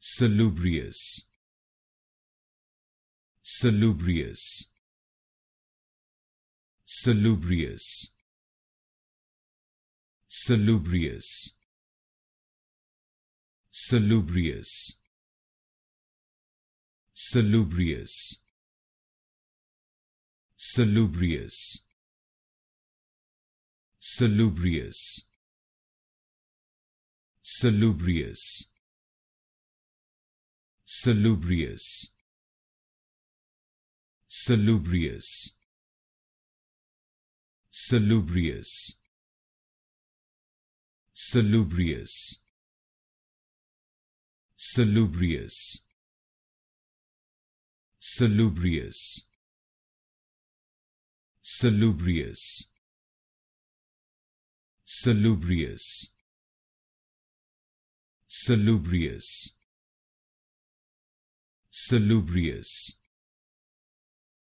salubrious. Salubrious. Salubrious. Salubrious. Salubrious. Salubrious. Salubrious. Salubrious. Salubrious salubrious. Salubrious. Salubrious. Salubrious. Salubrious. Salubrious. Salubrious. Salubrious. Salubrious salubrious